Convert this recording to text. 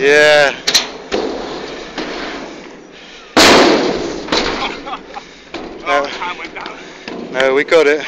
Yeah. oh, time. No, we got it.